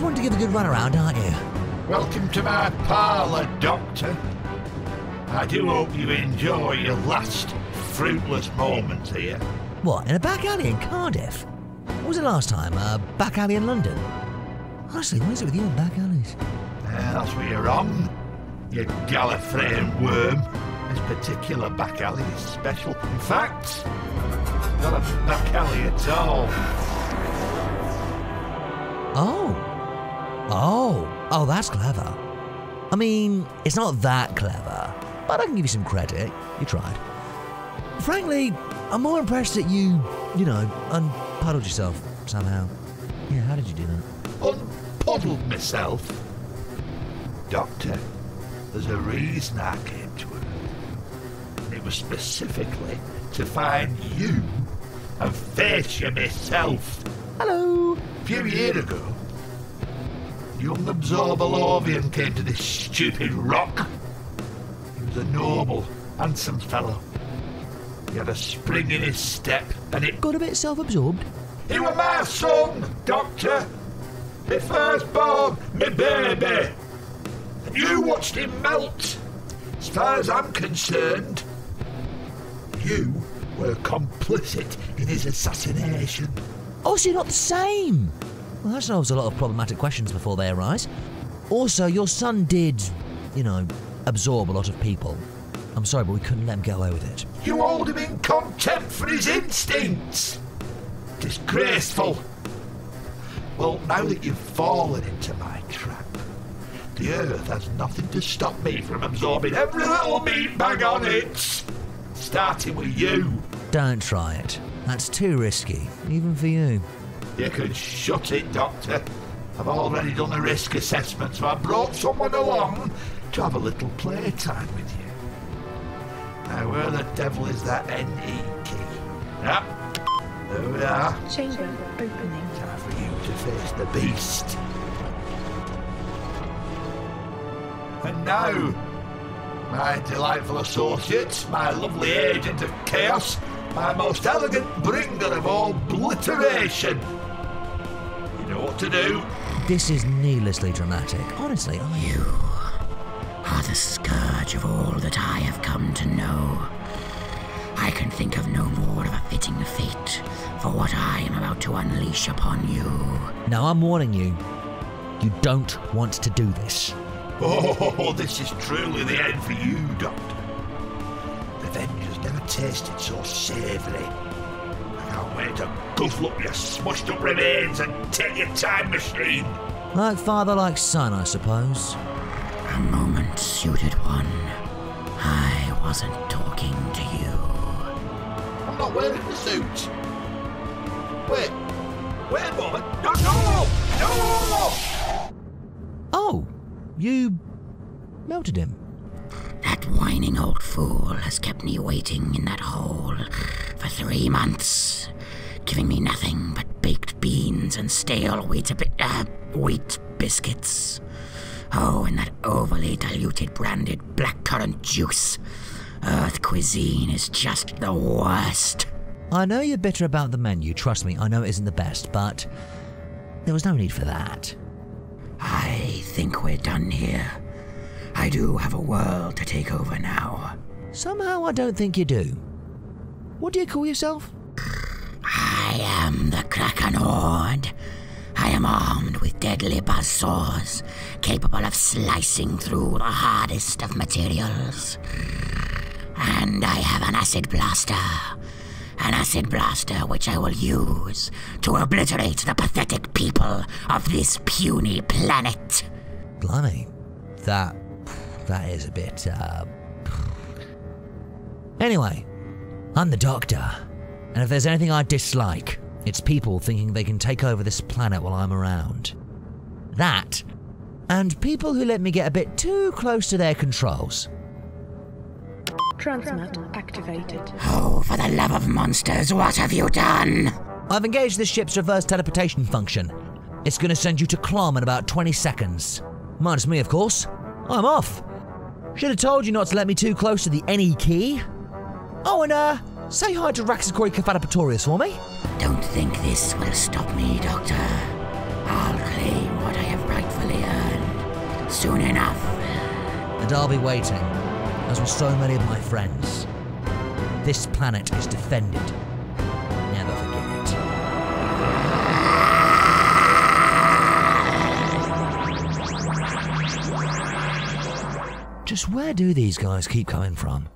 always want to give a good run around, aren't you? Welcome to my parlour, Doctor. I do hope you enjoy your last fruitless moments here. What, in a back alley in Cardiff? What was it last time? A back alley in London? Honestly, what is it with you and back alleys? Uh, that's where you're wrong, you Gallifreyan worm. This particular back alley is special. In fact, not a back alley at all. Oh. Oh. That's clever. I mean, it's not that clever, but I can give you some credit. You tried. Frankly, I'm more impressed that you, you know, unpuddled yourself somehow. Yeah, how did you do that? Unpuddled myself? Doctor, there's a reason I came to it. And it was specifically to find you and face you myself. Hello. A few years ago, young Absorbalovian came to this stupid rock. He was a noble, handsome fellow. He had a spring in his step, and it got a bit self-absorbed. He was my son, Doctor. My firstborn, my baby. And you watched him melt. As far as I'm concerned, you were complicit in his assassination. Oh, so you're not the same? Well, that solves a lot of problematic questions before they arise. Also, your son did, you know, absorb a lot of people. I'm sorry, but we couldn't let him get away with it. You hold him in contempt for his instincts. Disgraceful. Well, now that you've fallen into my trap, the Earth has nothing to stop me from absorbing every little meat bag on it. Starting with you. Don't try it. That's too risky, even for you. You can shut it, Doctor. I've already done a risk assessment, so I brought someone along to have a little playtime with you. Now, where the devil is that NE key? Yep. There we are. Chamber opening. Time for you to face the beast. And now, my delightful associate, my lovely agent of chaos, my most elegant bringer of all obliteration. You know what to do. This is needlessly dramatic. Honestly, are you? are the scourge of all that I have come to know. I can think of no more of a fitting fate for what I am about to unleash upon you. Now I'm warning you, you don't want to do this. Oh, this is truly the end for you, Doctor. Revenge has never tasted so savoury. I to guzzle up your smushed up remains and take your time machine. Like father, like son, I suppose. A moment suited one. I wasn't talking to you. I'm not wearing the suit. Wait. Wait a moment. No, no! No! Oh, you melted him. That whining old fool has kept me waiting in that hole for three months, giving me nothing but baked beans and stale wheat, uh, wheat biscuits. Oh, and that overly diluted branded blackcurrant juice. Earth cuisine is just the worst. I know you're bitter about the menu, trust me, I know it isn't the best, but there was no need for that. I think we're done here. I do have a world to take over now. Somehow I don't think you do. What do you call yourself? I am the Krakanord. I am armed with deadly buzzsaws, capable of slicing through the hardest of materials. And I have an acid blaster. An acid blaster which I will use to obliterate the pathetic people of this puny planet. Blimey, that that is a bit. Uh... Anyway, I'm the Doctor, and if there's anything I dislike, it's people thinking they can take over this planet while I'm around. That, and people who let me get a bit too close to their controls. Transmat activated. Oh, for the love of monsters, what have you done? I've engaged the ship's reverse teleportation function. It's going to send you to Clom in about 20 seconds. Minus me, of course. I'm off. Should have told you not to let me too close to the NE key. Oh, and uh, say hi to Raxacoricofallapatorius for me. Don't think this will stop me, Doctor. I'll claim what I have rightfully earned. Soon enough. And I'll be waiting, as will so many of my friends. This planet is defended. Never forget it. Just where do these guys keep coming from?